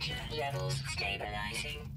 Temperature levels stabilizing.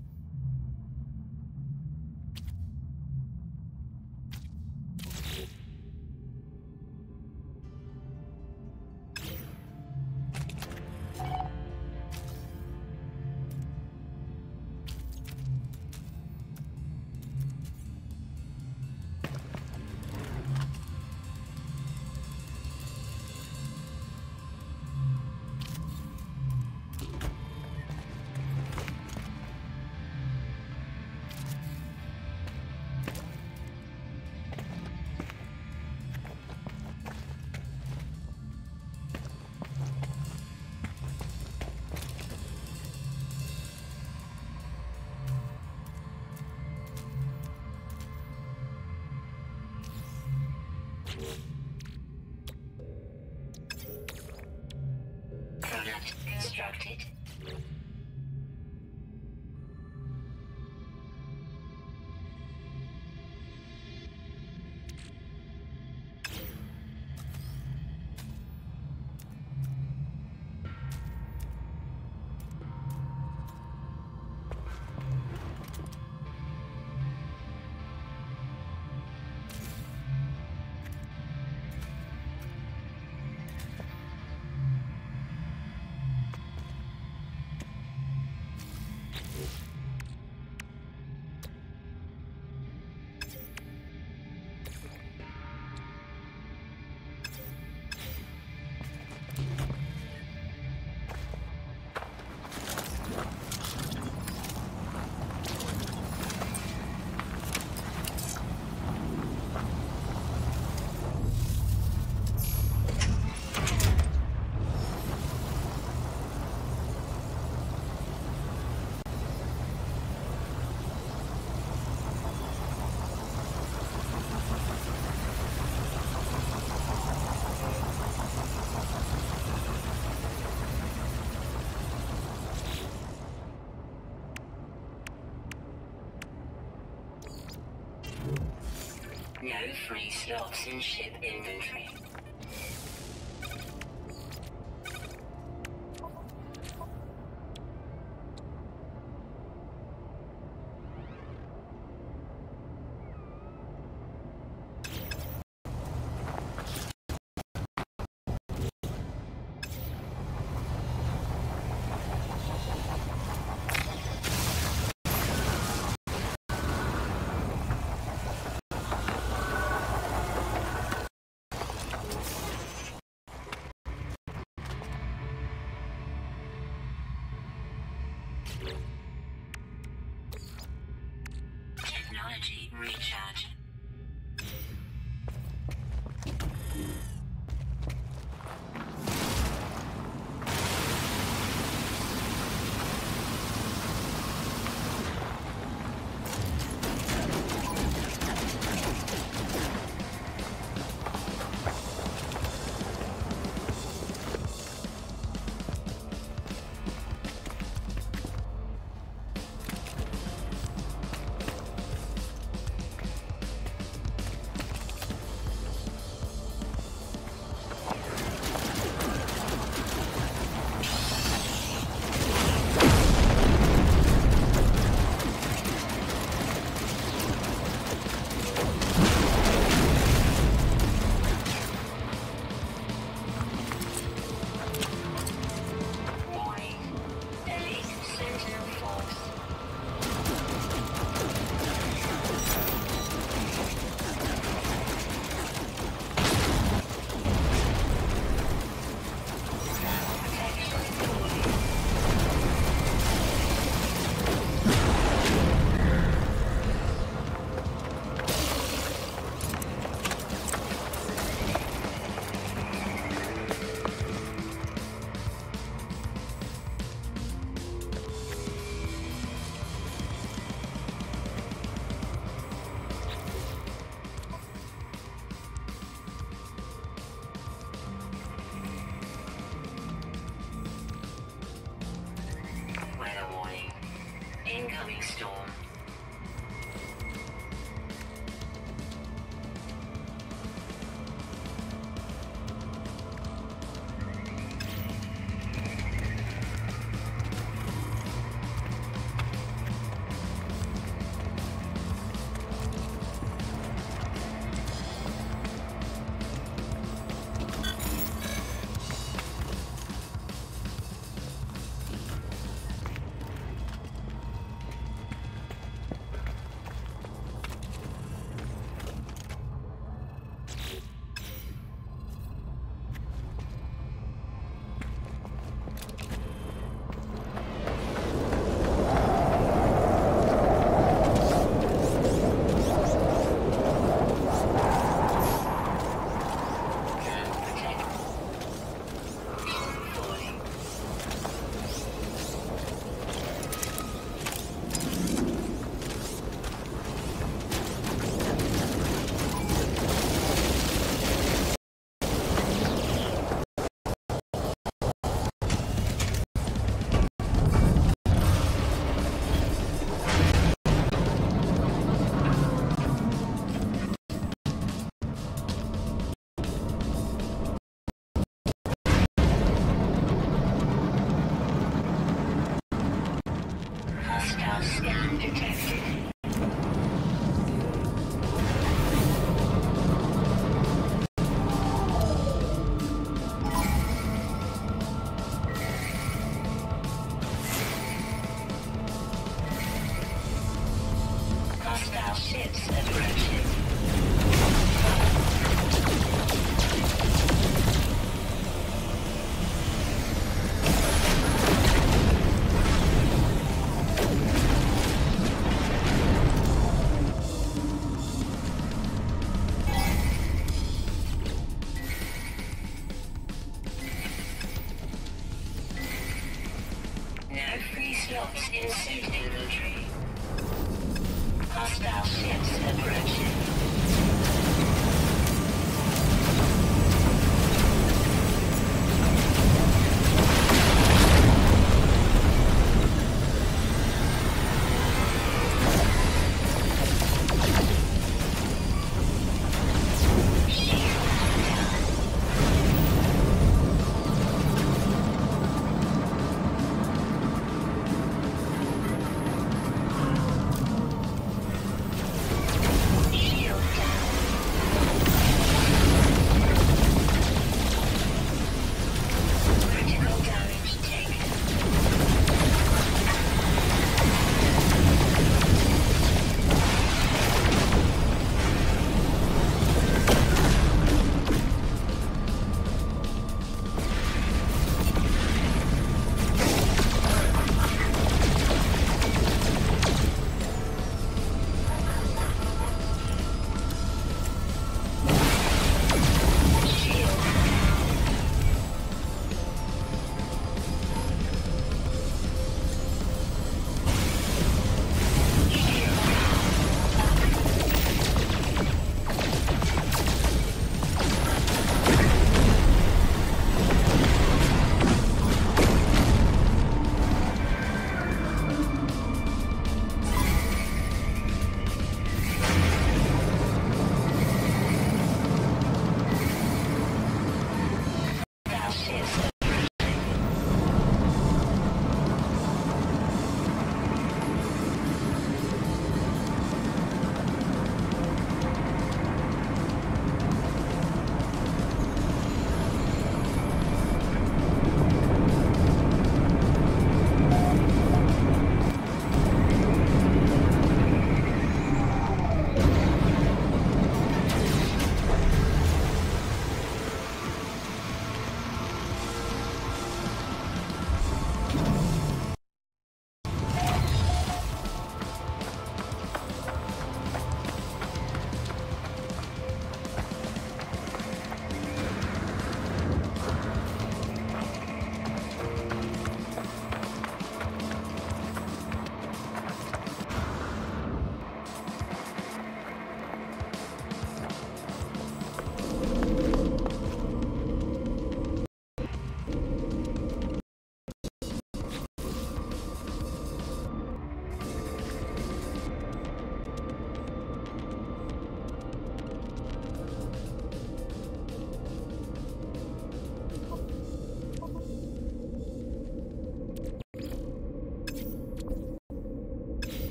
Free slots in ship inventory.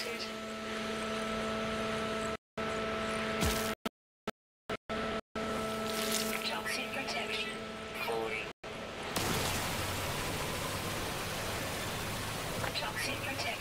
Neurotoxins detected. Protection. Falling. Toxin protection.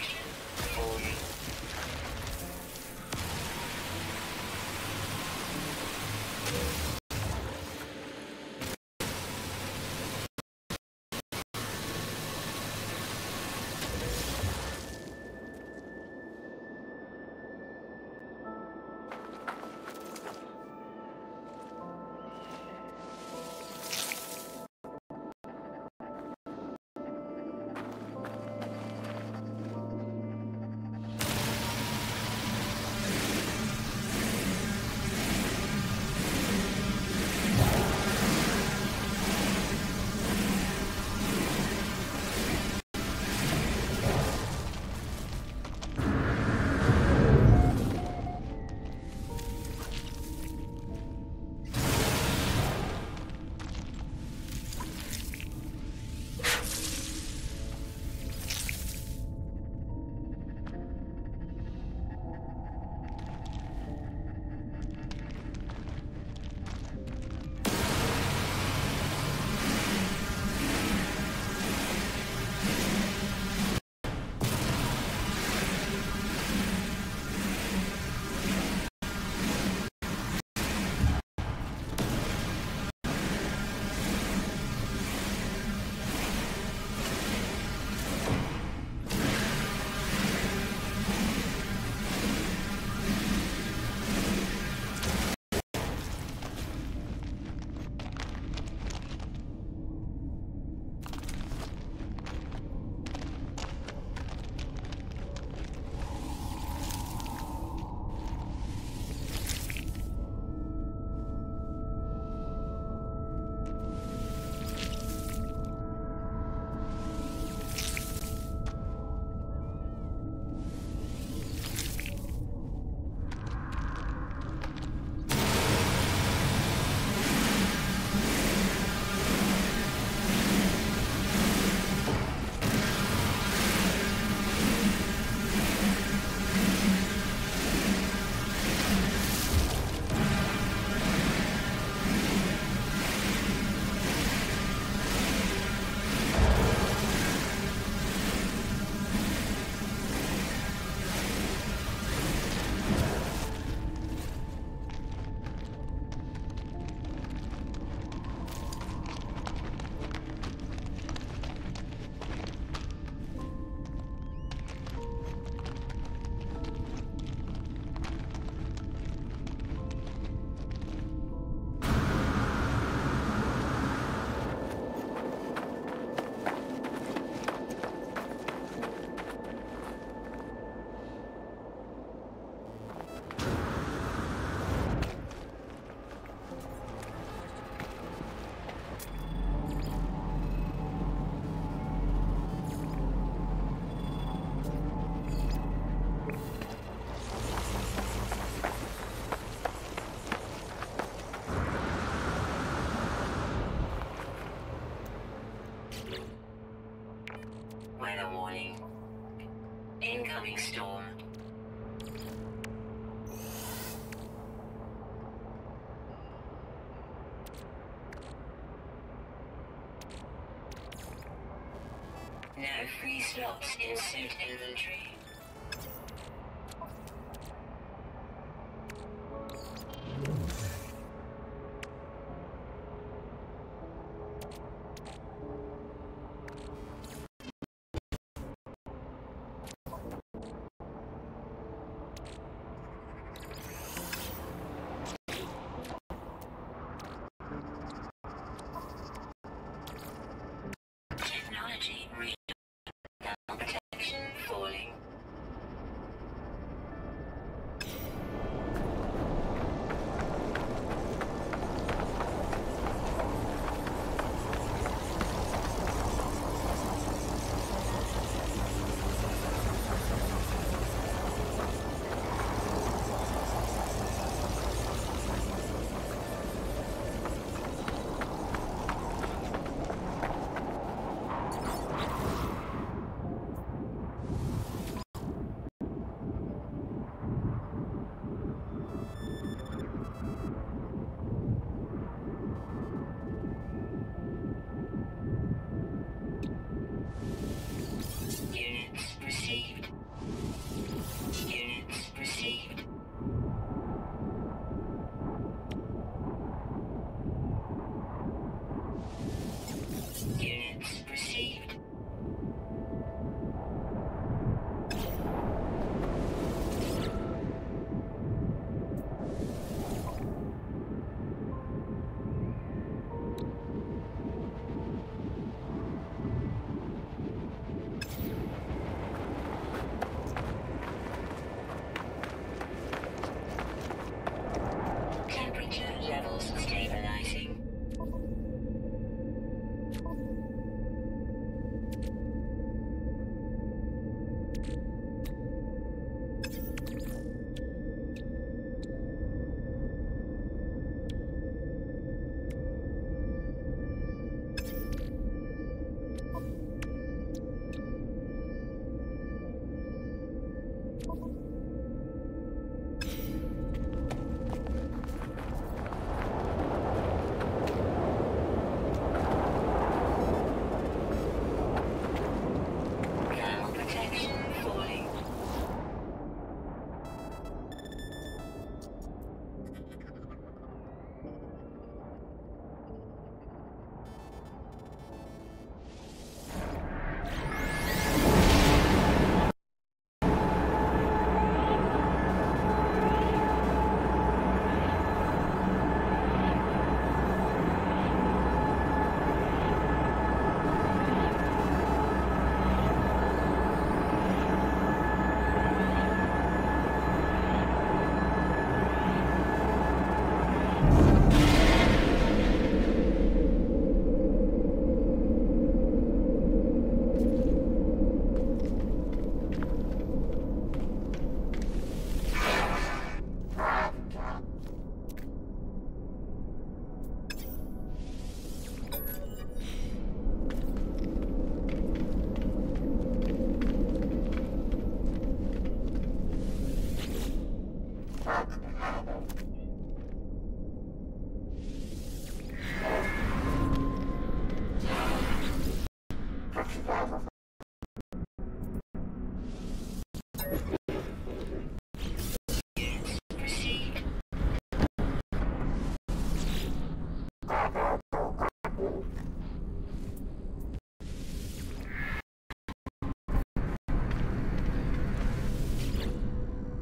Storm. No free slots in suit inventory.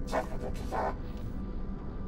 Rocket Rocket.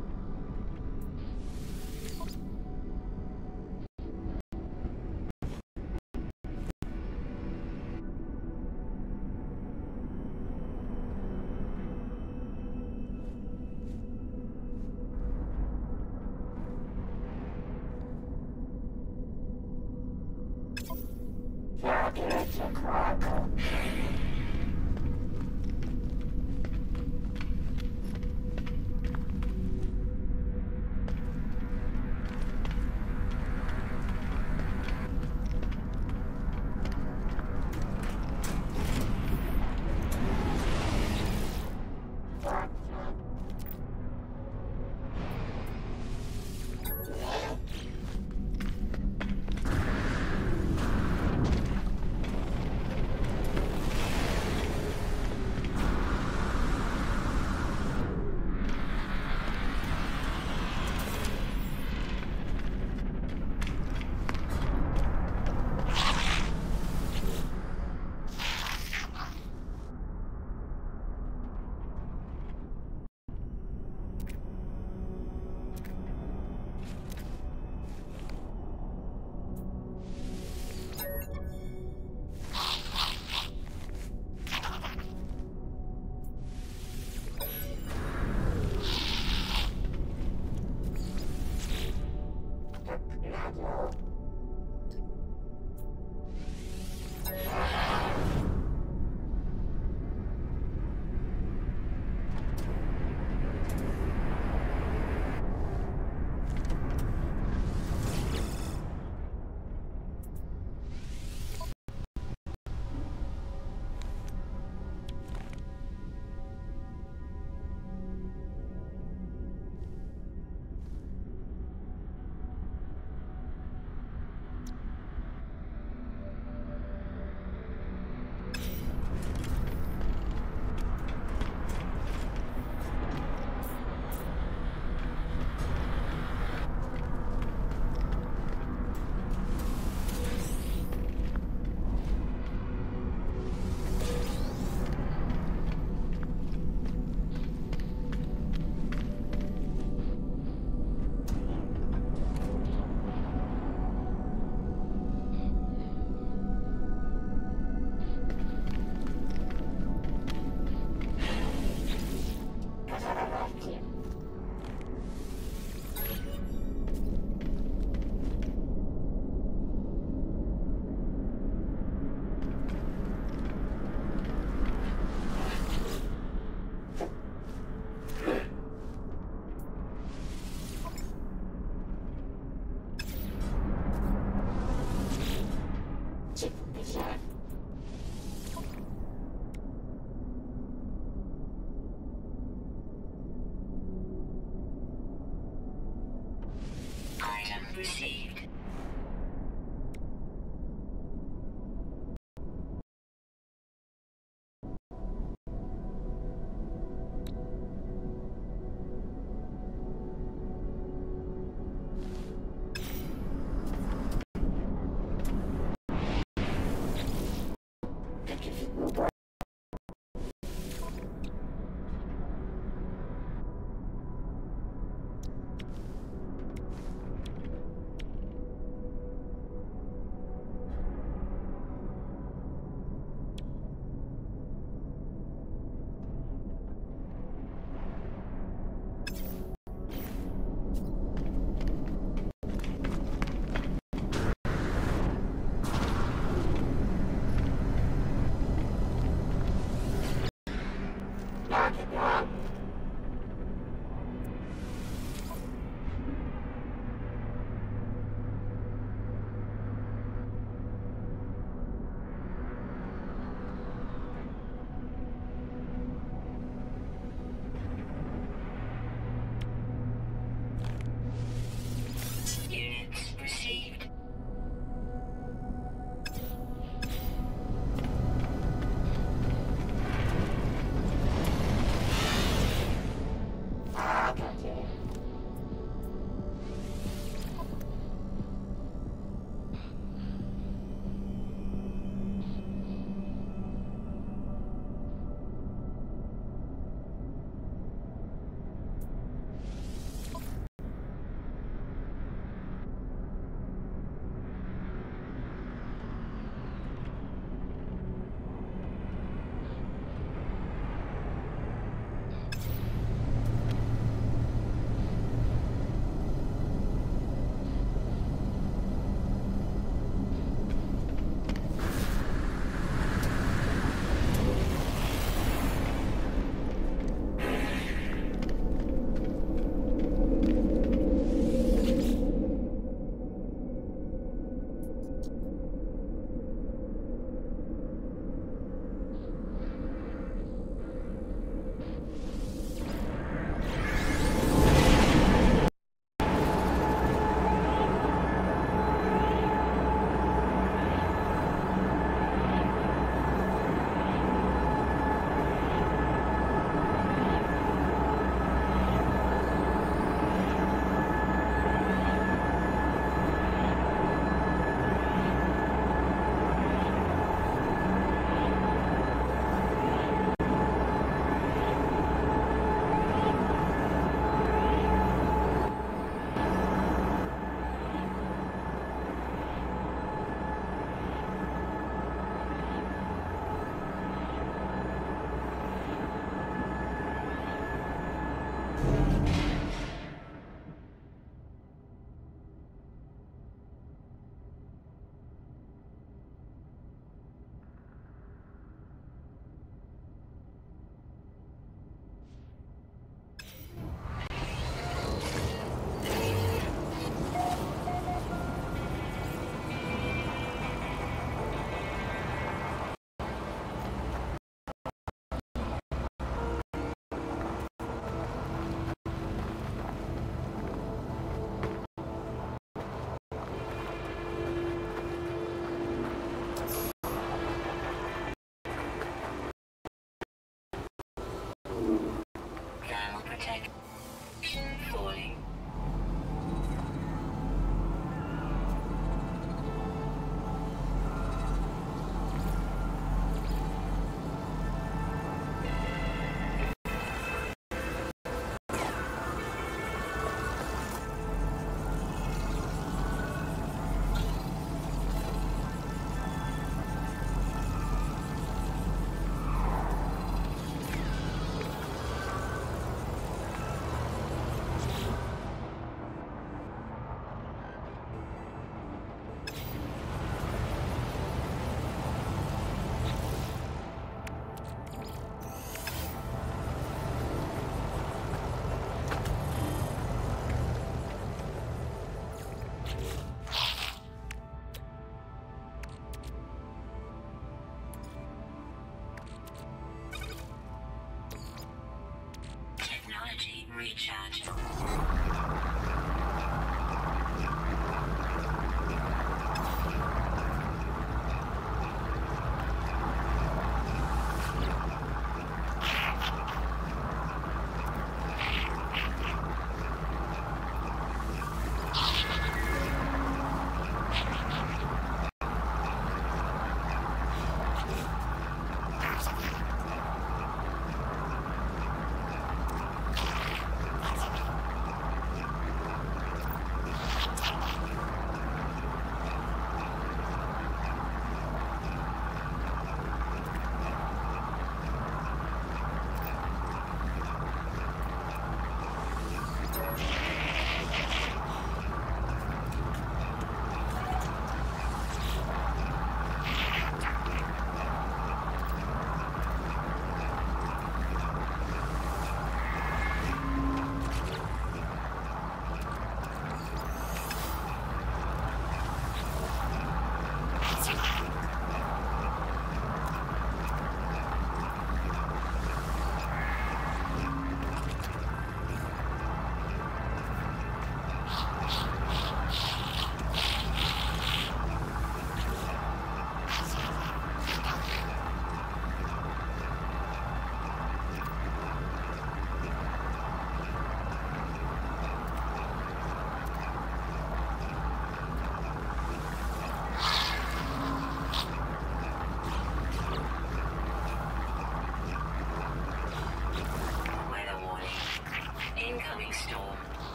Recharge.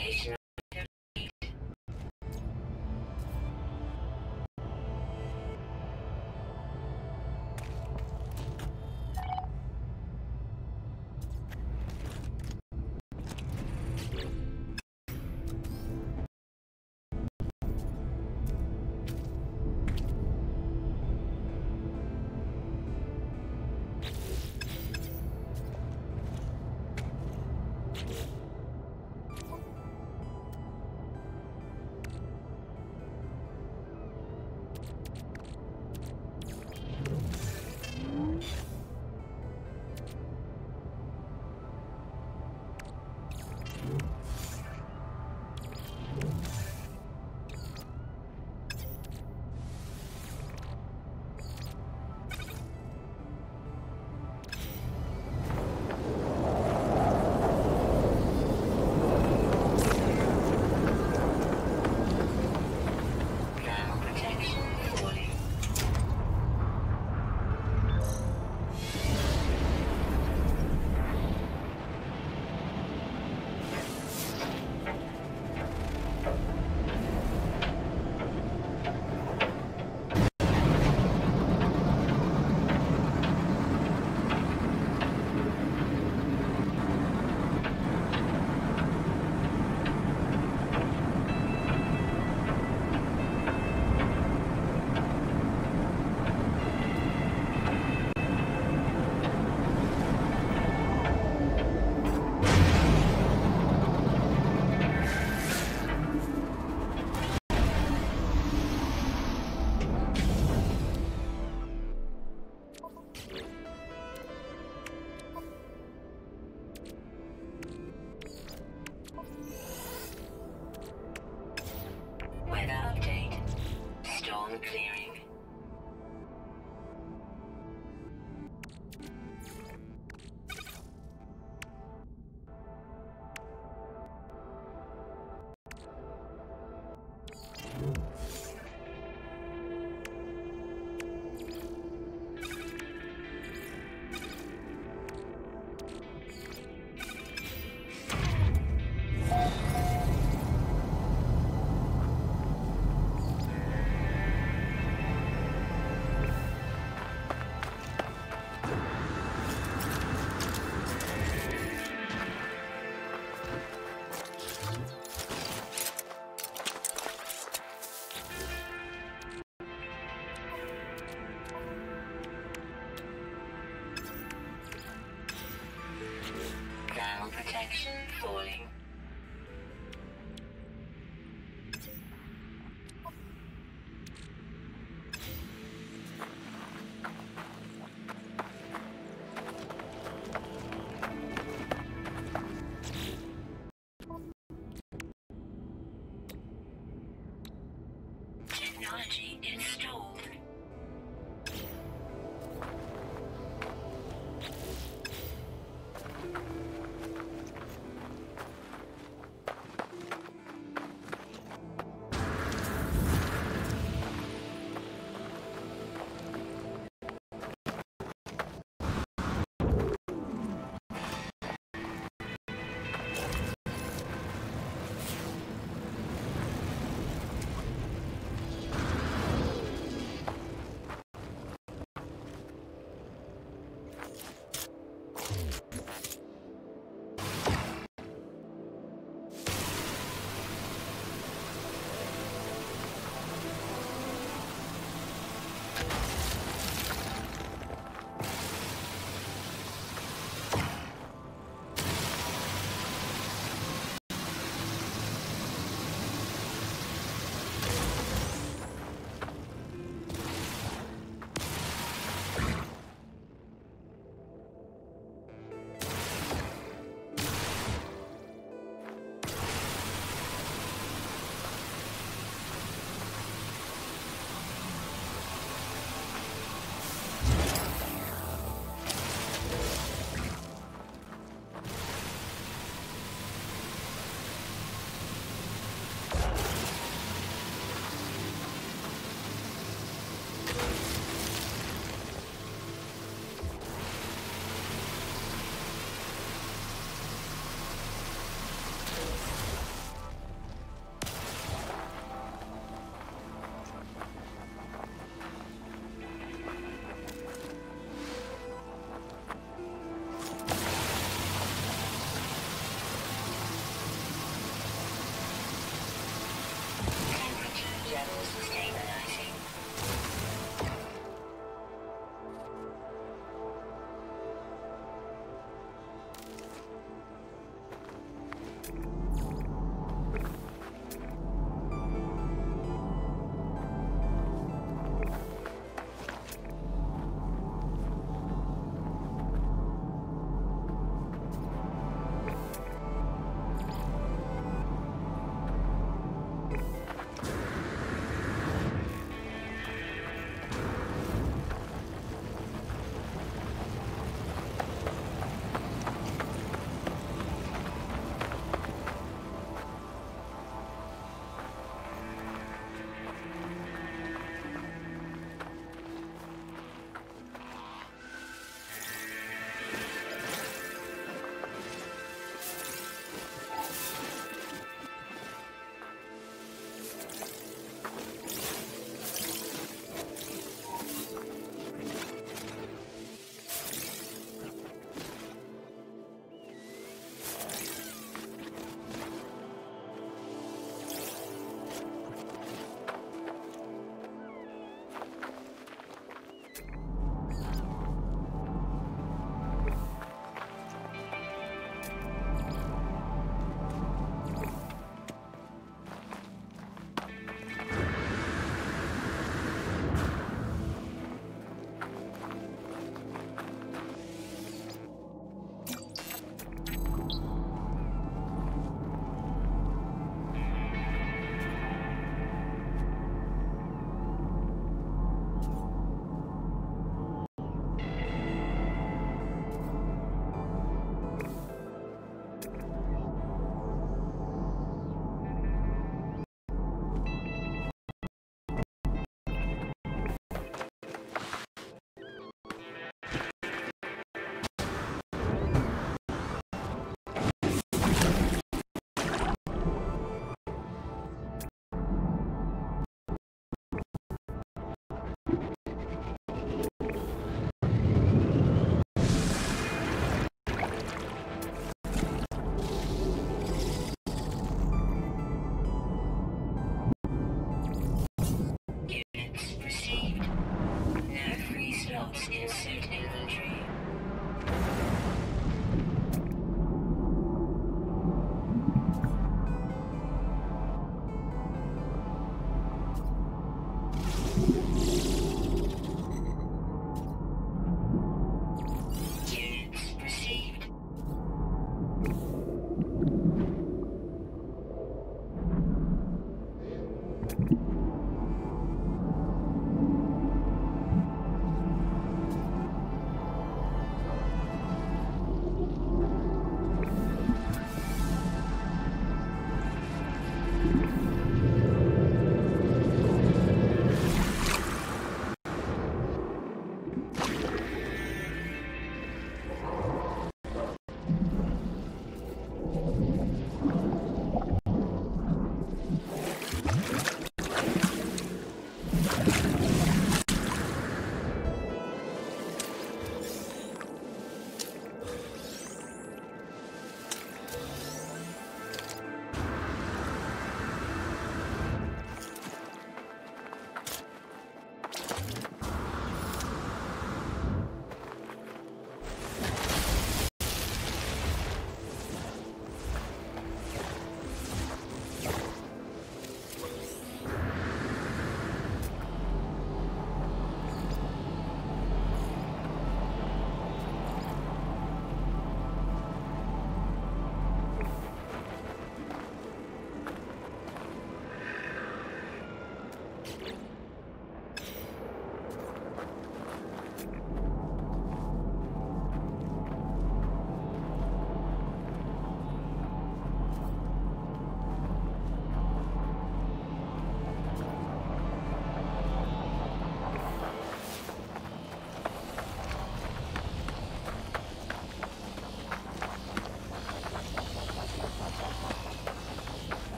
Navigation Technology installed.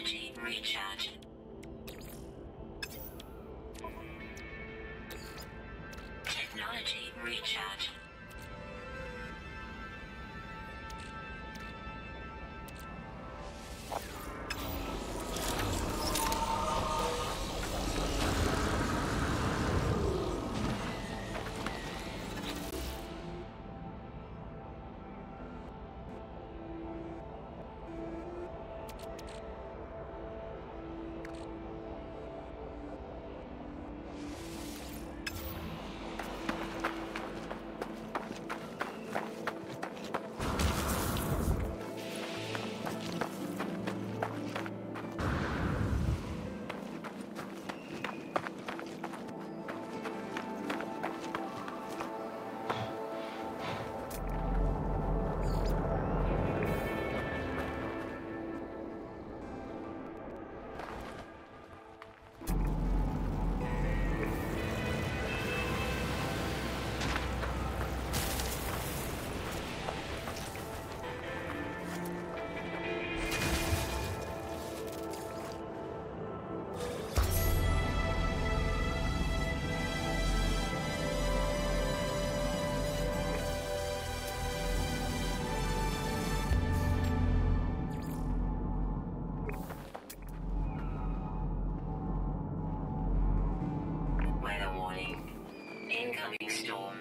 Technology recharge. Technology recharge. Incoming storm.